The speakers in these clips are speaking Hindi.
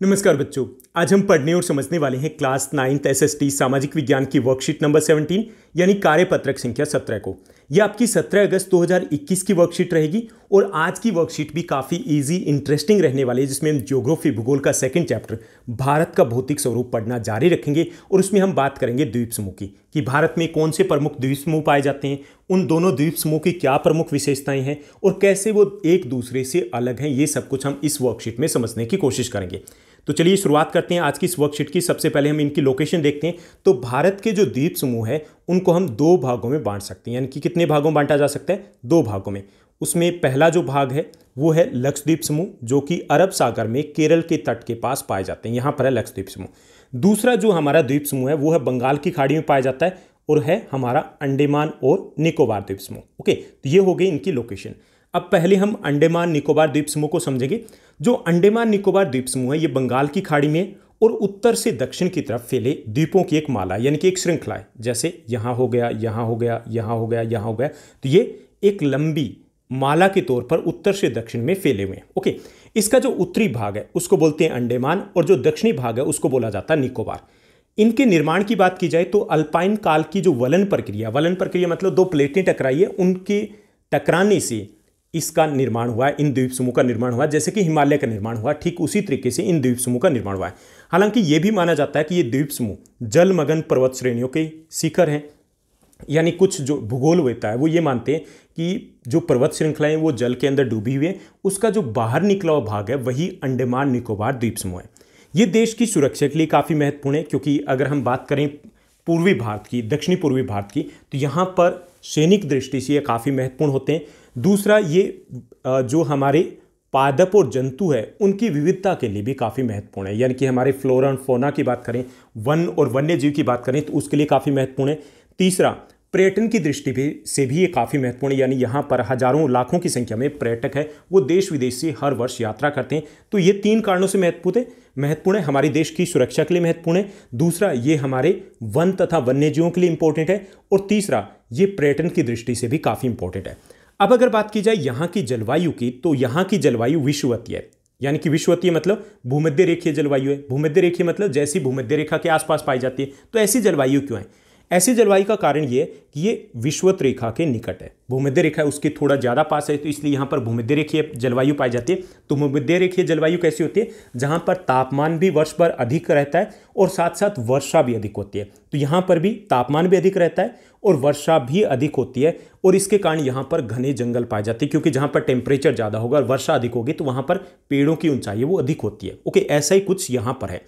नमस्कार बच्चों, आज हम पढ़ने और समझने वाले हैं क्लास नाइन्थ एसएसटी सामाजिक विज्ञान की वर्कशीट नंबर 17 यानी कार्यपत्रक संख्या 17 को। यह आपकी 17 अगस्त 2021 की वर्कशीट रहेगी और आज की वर्कशीट भी काफ़ी इजी इंटरेस्टिंग रहने वाली है, जिसमें हम ज्योग्राफी भूगोल का सेकंड चैप्टर भारत का भौतिक स्वरूप पढ़ना जारी रखेंगे और उसमें हम बात करेंगे द्वीप समूह की, कि भारत में कौन से प्रमुख द्वीप समूह पाए जाते हैं, उन दोनों द्वीप समूह की क्या प्रमुख विशेषताएँ हैं और कैसे वो एक दूसरे से अलग हैं, ये सब कुछ हम इस वर्कशीट में समझने की कोशिश करेंगे। तो चलिए शुरुआत करते हैं आज की इस वर्कशीट की। सबसे पहले हम इनकी लोकेशन देखते हैं। तो भारत के जो द्वीप समूह है, उनको हम दो भागों में बांट सकते हैं। यानी कि कितने भागों में बांटा जा सकता है? दो भागों में। उसमें पहला जो भाग है, वो है लक्षद्वीप समूह, जो कि अरब सागर में केरल के तट के पास पाए जाते हैं। यहाँ पर है लक्षद्वीप समूह। दूसरा जो हमारा द्वीप समूह है, वो है बंगाल की खाड़ी में पाया जाता है और है हमारा अंडेमान और निकोबार द्वीप समूह। ओके तो ये हो गई इनकी लोकेशन अब पहले हम अंडेमान निकोबार द्वीप समूह को समझेंगे। जो अंडेमान निकोबार द्वीप समूह है, ये बंगाल की खाड़ी में और उत्तर से दक्षिण की तरफ़ फैले द्वीपों की एक माला, यानी कि एक श्रृंखला है। जैसे यहाँ हो गया, यहाँ हो गया, यहाँ हो गया, यहाँ हो गया तो ये एक लंबी माला के तौर पर उत्तर से दक्षिण में फैले हुए हैं। ओके, इसका जो उत्तरी भाग है, उसको बोलते हैं अंडेमान, और जो दक्षिणी भाग है, उसको बोला जाता है निकोबार। इनके निर्माण की बात की जाए तो अल्पाइन काल की जो वलन प्रक्रिया वलन प्रक्रिया मतलब दो प्लेटें टकराई है, उनके टकराने से इसका निर्माण हुआ है, इन द्वीप समूह का निर्माण हुआ जैसे कि हिमालय का निर्माण हुआ, ठीक उसी तरीके से इन द्वीप समूह का निर्माण हुआ है। हालाँकि ये भी माना जाता है कि ये द्वीप समूह जलमगन पर्वत श्रेणियों के शिखर हैं। यानी कुछ जो भूगोल होता है, वो ये मानते हैं कि जो पर्वत श्रृंखलाएँ वो जल के अंदर डूबी हुई है, उसका जो बाहर निकला हुआ भाग है, वही अंडमान निकोबार द्वीप समूह है। ये देश की सुरक्षा के लिए काफ़ी महत्वपूर्ण है, क्योंकि अगर हम बात करें पूर्वी भारत की, दक्षिणी पूर्वी भारत की तो यहाँ पर सैनिक दृष्टि से ये काफ़ी महत्वपूर्ण होते हैं। दूसरा, ये जो हमारे पादप और जंतु है, उनकी विविधता के लिए भी काफ़ी महत्वपूर्ण है। यानी कि हमारे फ्लोरा और फोना की बात करें, वन और वन्य जीव की बात करें तो उसके लिए काफ़ी महत्वपूर्ण है। तीसरा, पर्यटन की दृष्टि भी, से भी ये काफ़ी महत्वपूर्ण है। यानी यहाँ पर हज़ारों लाखों की संख्या में पर्यटक है, वो देश विदेश से हर वर्ष यात्रा करते हैं। तो ये तीन कारणों से महत्वपूर्ण है। महत्वपूर्ण है, हमारे देश की सुरक्षा के लिए महत्वपूर्ण है। दूसरा, ये हमारे वन तथा वन्य जीवों के लिए इंपॉर्टेंट है। और तीसरा, ये पर्यटन की दृष्टि से भी काफ़ी इंपॉर्टेंट है। अब अगर बात की जाए यहाँ की जलवायु की तो यहाँ की जलवायु विश्ववतीय है। यानी कि विश्ववतीय मतलब भूमध्य रेखीय जलवायु है। भूमध्य रेखीय मतलब जैसी भूमध्य रेखा के आसपास पाई जाती है। तो ऐसी जलवायु क्यों है? ऐसी जलवायु का कारण ये कि ये विश्वत रेखा के निकट है। भूमध्य रेखा उसके थोड़ा ज़्यादा पास है तो इसलिए यहाँ पर भूमध्य रेखीय जलवायु पाई जाती है। तो भूमध्य रेखीय जलवायु कैसी होती है? जहाँ पर तापमान भी वर्ष भर अधिक रहता है और साथ साथ वर्षा भी अधिक होती है। तो यहाँ पर भी तापमान भी अधिक रहता है और वर्षा भी अधिक होती है और इसके कारण यहाँ पर घने जंगल पाए जाते हैं, क्योंकि जहाँ पर टेम्परेचर ज़्यादा होगा और वर्षा अधिक होगी तो वहाँ पर पेड़ों की ऊंचाई वो अधिक होती है। ओके ऐसा ही कुछ यहाँ पर है।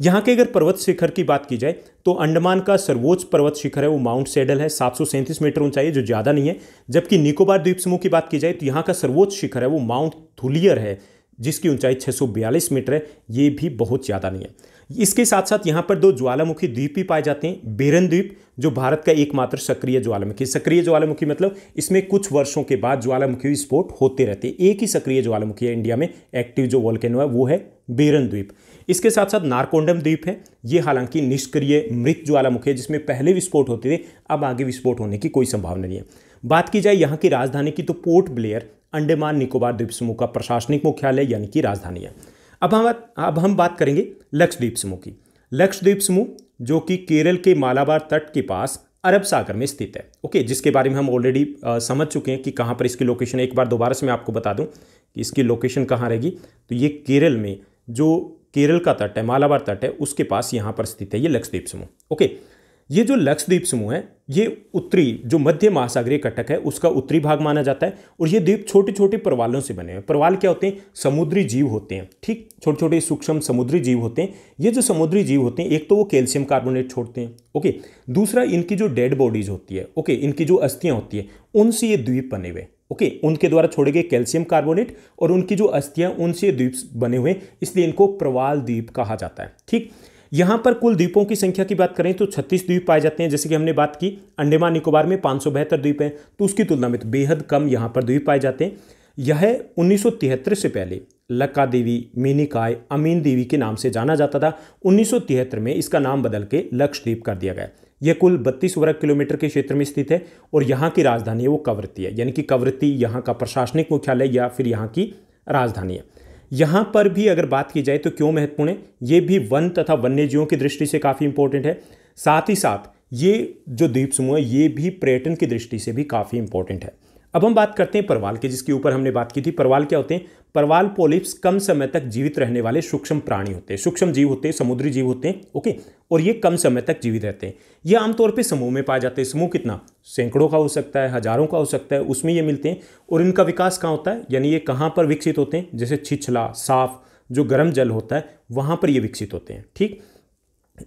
यहाँ के अगर पर्वत शिखर की बात की जाए तो अंडमान का सर्वोच्च पर्वत शिखर है, वो माउंट सेडल है, सात सौ सैंतीस मीटर ऊंचाई है, जो ज़्यादा नहीं है। जबकि निकोबार द्वीप समूह की बात की जाए तो यहाँ का सर्वोच्च शिखर है, वो माउंट थुलियर है, जिसकी ऊंचाई 642 मीटर है, ये भी बहुत ज़्यादा नहीं है। इसके साथ साथ यहाँ पर दो ज्वालामुखी द्वीप भी पाए जाते हैं, बेरन द्वीप, जो भारत का एकमात्र सक्रिय ज्वालामुखी। सक्रिय ज्वालामुखी मतलब इसमें कुछ वर्षों के बाद ज्वालामुखी विस्फोट होते रहते हैं। एक ही सक्रिय ज्वालामुखी है इंडिया में, एक्टिव जो वॉल्केनो है, वो है बेरन द्वीप। इसके साथ साथ नारकोंडम द्वीप है। ये हालाँकि निष्क्रिय मृत ज्वालामुखी है, जिसमें पहले विस्फोट होते थे, अब आगे विस्फोट होने की कोई संभावना नहीं है। बात की जाए यहाँ की राजधानी की तो पोर्ट ब्लेयर, अंडमान निकोबार द्वीप समूह का प्रशासनिक मुख्यालय यानी कि राजधानी है। अब हम अब हम बात करेंगे लक्षद्वीप समूह की। लक्षद्वीप समूह, जो कि केरल के मालाबार तट के पास अरब सागर में स्थित है। ओके, जिसके बारे में हम ऑलरेडी समझ चुके हैं कि कहाँ पर इसकी लोकेशन है। एक बार दोबारा से मैं आपको बता दूँ कि इसकी लोकेशन कहाँ रहेगी। तो ये केरल में जो केरल का तट है, मालाबार तट है, उसके पास यहाँ पर स्थित है ये लक्षद्वीप समूह। ओके, ये जो लक्षद्वीप समूह है, ये उत्तरी, जो मध्य महासागरीय कटक है, उसका उत्तरी भाग माना जाता है और ये द्वीप छोटे छोटे परवालों से बने हैं। परवाल क्या होते हैं? समुद्री जीव होते हैं, ठीक? छोटे छोटे सूक्ष्म समुद्री जीव होते हैं। ये जो समुद्री जीव होते हैं, एक तो वो कैल्शियम कार्बोनेट छोड़ते हैं, ओके? दूसरा इनकी जो डेड बॉडीज होती है, ओके? इनकी जो अस्थियाँ होती है, उनसे ये द्वीप बने हुए ओके, उनके द्वारा छोड़े गए कैल्शियम कार्बोनेट और उनकी जो अस्थियाँ, उनसे द्वीप बने हुए इसलिए इनको प्रवाल द्वीप कहा जाता है। ठीक, यहाँ पर कुल द्वीपों की संख्या की बात करें तो 36 द्वीप पाए जाते हैं, जैसे कि हमने बात की, अंडेमान निकोबार में पाँच द्वीप हैं तो उसकी तुलना में तो बेहद कम यहाँ पर द्वीप पाए जाते हैं। यह उन्नीस सौ तिहत्तर से पहले, लक्का देवी मेनिकाय अमीन देवी के नाम से जाना जाता था। उन्नीस सौ तिहत्तर में इसका नाम बदल के लक्षद्वीप कर दिया गया। यह कुल बत्तीस वर्ग किलोमीटर के क्षेत्र में स्थित है और यहाँ की राजधानी है, वो कवरती है। यानी कि कवरती यहाँ का प्रशासनिक मुख्यालय या फिर यहाँ की राजधानी है। यहाँ पर भी अगर बात की जाए तो क्यों महत्वपूर्ण है? ये भी वन तथा वन्य जीवों की दृष्टि से काफ़ी इंपॉर्टेंट है। साथ ही साथ ये जो द्वीप समूह है, ये भी पर्यटन की दृष्टि से भी काफ़ी इंपॉर्टेंट है। अब हम बात करते हैं परवाल के, जिसके ऊपर हमने बात की थी। परवाल क्या होते हैं? परवाल पोलिप्स कम समय तक जीवित रहने वाले सूक्ष्म प्राणी होते हैं। सूक्ष्म जीव होते हैं, समुद्री जीव होते हैं, ओके? और ये कम समय तक जीवित रहते हैं। ये आमतौर पे समूह में पाए जाते हैं। समूह कितना? सैकड़ों का हो सकता है, हज़ारों का हो सकता है, उसमें ये मिलते हैं। और इनका विकास कहाँ होता है? यानी ये कहाँ पर विकसित होते हैं? जैसे छिछला, साफ़, जो गर्म जल होता है, वहाँ पर ये विकसित होते हैं, ठीक?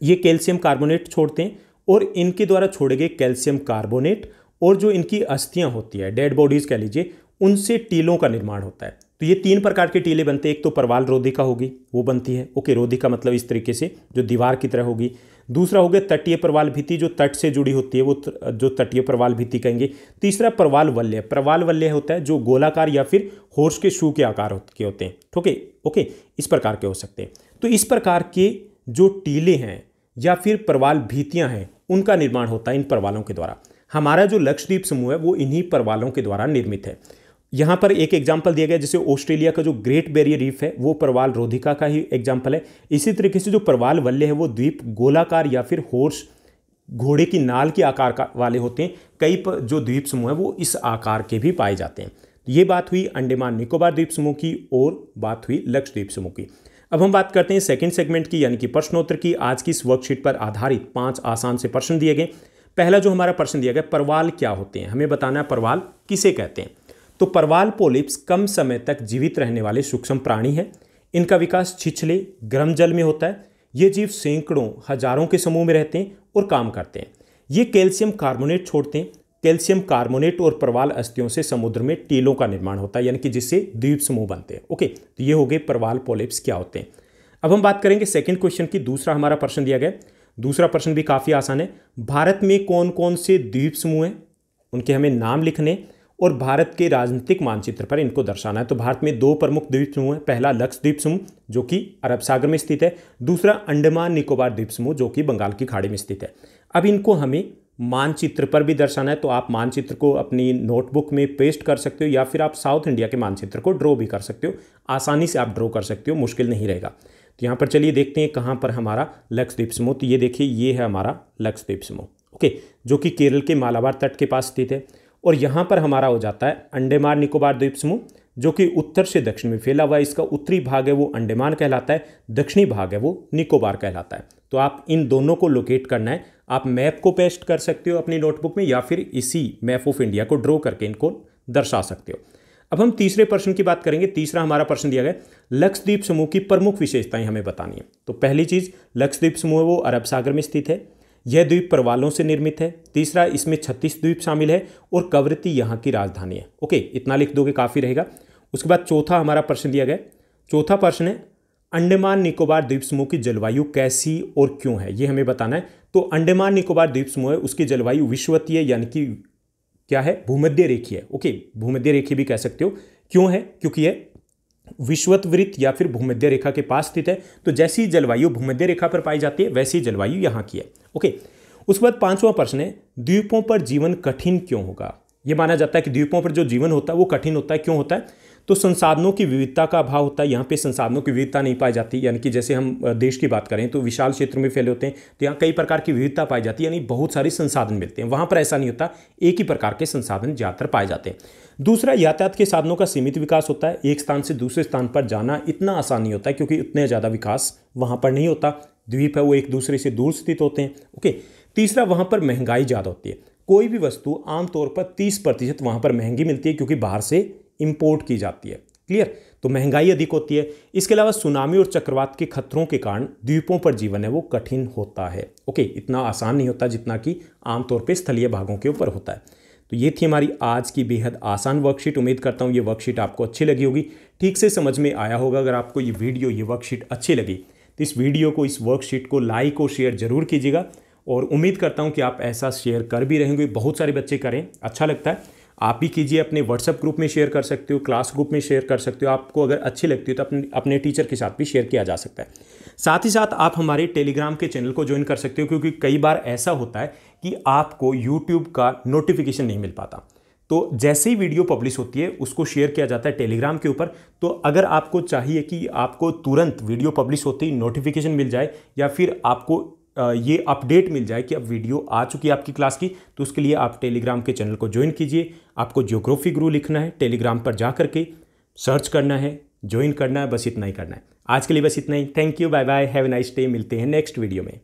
ये कैल्शियम कार्बोनेट छोड़ते हैं और इनके द्वारा छोड़े गए कैल्शियम कार्बोनेट और जो इनकी अस्थियाँ होती है डेड बॉडीज कह लीजिए, उनसे टीलों का निर्माण होता है। तो ये तीन प्रकार के टीले बनते हैं। एक तो परवाल रोधिका होगी, वो बनती है। ओके रोधिका मतलब इस तरीके से, जो दीवार की तरह होगी। दूसरा हो गया तटीय परवाल भित्ति जो तट से जुड़ी होती है, वो जो तटीय परवाल भित्ति कहेंगे। तीसरा परवाल वल्य परवाल वल्य होता है, जो गोलाकार या फिर होर्स के शू के आकार के होते हैं। ओके ओके, इस प्रकार के हो सकते हैं। तो इस प्रकार के जो टीले हैं, या फिर परवाल भीतियाँ हैं, उनका निर्माण होता है इन परवालों के द्वारा। हमारा जो लक्षद्वीप समूह है, वो इन्हीं परवालों के द्वारा निर्मित है। यहाँ पर एक एग्ज़ाम्पल दिया गया, जैसे ऑस्ट्रेलिया का जो ग्रेट बैरियर रीफ है, वो परवाल रोधिका का ही एग्ज़ाम्पल है। इसी तरीके से जो परवाल वल्ले है, वो द्वीप गोलाकार या फिर होर्स घोड़े की नाल के आकार का वाले होते हैं। कई जो द्वीप समूह है, वो इस आकार के भी पाए जाते हैं। ये बात हुई अंडेमान निकोबार द्वीप समूह की, और बात हुई लक्षद्वीप समूह की। अब हम बात करते हैं सेकंड सेगमेंट की, यानी कि प्रश्नोत्तर की। आज की इस वर्कशीट पर आधारित पाँच आसान से प्रश्न दिए गए। पहला जो हमारा प्रश्न दिया गया, परवाल क्या होते हैं? हमें बताना है परवाल किसे कहते हैं? तो परवाल पोलिप्स कम समय तक जीवित रहने वाले सूक्ष्म प्राणी है। इनका विकास छिछले, गर्म जल में होता है। ये जीव सैकड़ों, हज़ारों के समूह में रहते हैं और काम करते हैं। ये कैल्शियम कार्बोनेट छोड़ते हैं। कैल्शियम कार्बोनेट और परवाल अस्थियों से समुद्र में टीलों का निर्माण होता है, यानी कि जिससे द्वीप समूह बनते हैं। ओके तो ये हो गए परवाल पोलिप्स क्या होते हैं? अब हम बात करेंगे सेकेंड क्वेश्चन की, दूसरा हमारा प्रश्न दिया गया। दूसरा प्रश्न भी काफ़ी आसान है। भारत में कौन कौन से द्वीप समूह हैं? उनके हमें नाम लिखने और भारत के राजनीतिक मानचित्र पर इनको दर्शाना है। तो भारत में दो प्रमुख द्वीप समूह हैं। पहला लक्षद्वीप समूह, जो कि अरब सागर में स्थित है। दूसरा अंडमान निकोबार द्वीप समूह, जो कि बंगाल की खाड़ी में स्थित है। अब इनको हमें मानचित्र पर भी दर्शाना है। तो आप मानचित्र को अपनी नोटबुक में पेस्ट कर सकते हो या फिर आप साउथ इंडिया के मानचित्र को ड्रॉ भी कर सकते हो। आसानी से आप ड्रॉ कर सकते हो, मुश्किल नहीं रहेगा। तो यहाँ पर चलिए देखते हैं कहाँ पर हमारा लक्षद्वीप समूह। तो ये देखिए, ये है हमारा लक्षद्वीप समूह। ओके, जो कि केरल के मालाबार तट के पास स्थित है। और यहाँ पर हमारा हो जाता है अंडेमान निकोबार द्वीप समूह, जो कि उत्तर से दक्षिण में फैला हुआ है। इसका उत्तरी भाग है वो अंडेमान कहलाता है, दक्षिणी भाग है वो निकोबार कहलाता है। तो आप इन दोनों को लोकेट करना है। आप मैप को पेस्ट कर सकते हो अपनी नोटबुक में या फिर इसी मैप ऑफ़ इंडिया को ड्रॉ करके इनको दर्शा सकते हो। अब हम तीसरे प्रश्न की बात करेंगे, तीसरा हमारा प्रश्न दिया गया लक्षद्वीप समूह की प्रमुख विशेषताएँ हमें बतानी है। तो पहली चीज़, लक्षद्वीप समूह वो अरब सागर में स्थित है, यह द्वीप परवालों से निर्मित है, तीसरा इसमें छत्तीस द्वीप शामिल है और कवरती यहाँ की राजधानी है। ओके, इतना लिख दोगे काफ़ी रहेगा। उसके बाद चौथा हमारा प्रश्न दिया गया, चौथा प्रश्न है, अंडमान निकोबार द्वीप समूह की जलवायु कैसी और क्यों है, ये हमें बताना है। तो अंडमान निकोबार द्वीप समूह है, उसकी जलवायु विश्वतीय यानी कि क्या है? भूमध्य रेखी है। ओके भूमध्य रेखी भी कह सकते हो। क्यों है? क्योंकि यह विश्वतवृत्त या फिर भूमध्य रेखा के पास स्थित है। तो जैसी जलवायु भूमध्य रेखा पर पाई जाती है, वैसी जलवायु यहाँ की है। ओके उसके बाद पांचवा प्रश्न है, द्वीपों पर जीवन कठिन क्यों होगा? यह माना जाता है कि द्वीपों पर जो जीवन होता है, वो कठिन होता है, क्यों होता है? तो संसाधनों की विविधता का अभाव होता है। यहाँ पे संसाधनों की विविधता नहीं पाई जाती। यानी कि जैसे हम देश की बात करें तो विशाल क्षेत्र में फैले होते हैं तो यहाँ कई प्रकार की विविधता पाई जाती है। यानी बहुत सारे संसाधन मिलते हैं। वहाँ पर ऐसा नहीं होता, एक ही प्रकार के संसाधन ज़्यादातर पाए जाते हैं। दूसरा, यातायात के साधनों का सीमित विकास होता है। एक स्थान से दूसरे स्थान पर जाना इतना आसान नहीं होता क्योंकि उतने ज़्यादा विकास वहाँ पर नहीं होता। द्वीप है, वो एक दूसरे से दूर स्थित होते हैं। ओके, तीसरा, वहाँ पर महँगाई ज़्यादा होती है। कोई भी वस्तु आमतौर पर तीस प्रतिशत वहाँ पर महँगी मिलती है, क्योंकि बाहर से इम्पोर्ट की जाती है। क्लियर तो महँगाई अधिक होती है। इसके अलावा सुनामी और चक्रवात के खतरों के कारण द्वीपों पर जीवन है, वो कठिन होता है। ओके इतना आसान नहीं होता जितना कि आमतौर पर स्थलीय भागों के ऊपर होता है। तो ये थी हमारी आज की बेहद आसान वर्कशीट उम्मीद करता हूँ ये वर्कशीट आपको अच्छी लगी होगी। ठीक से समझ में आया होगा अगर आपको ये वीडियो, ये वर्कशीट अच्छी लगी। तो इस वीडियो को, इस वर्कशीट को लाइक और शेयर ज़रूर कीजिएगा। और उम्मीद करता हूँ कि आप ऐसा शेयर कर भी रहेंगे। बहुत सारे बच्चे करें। अच्छा लगता है। आप भी कीजिए, अपने व्हाट्सएप ग्रुप में शेयर कर सकते हो क्लास ग्रुप में शेयर कर सकते हो। आपको अगर अच्छी लगती है तो अपने अपने टीचर के साथ भी शेयर किया जा सकता है। साथ ही साथ आप हमारे टेलीग्राम के चैनल को ज्वाइन कर सकते हो, क्योंकि कई बार ऐसा होता है कि आपको यूट्यूब का नोटिफिकेशन नहीं मिल पाता। तो जैसे ही वीडियो पब्लिश होती है, उसको शेयर किया जाता है टेलीग्राम के ऊपर। तो अगर आपको चाहिए कि आपको तुरंत वीडियो पब्लिश होते ही नोटिफिकेशन मिल जाए, या फिर आपको ये अपडेट मिल जाए कि अब वीडियो आ चुकी है आपकी क्लास की तो उसके लिए आप टेलीग्राम के चैनल को ज्वाइन कीजिए। आपको जियोग्राफी गुरु लिखना है, टेलीग्राम पर जा करके सर्च करना है, ज्वाइन करना है, बस इतना ही करना है। आज के लिए बस इतना ही। Thank you bye bye have nice day मिलते हैं नेक्स्ट वीडियो में।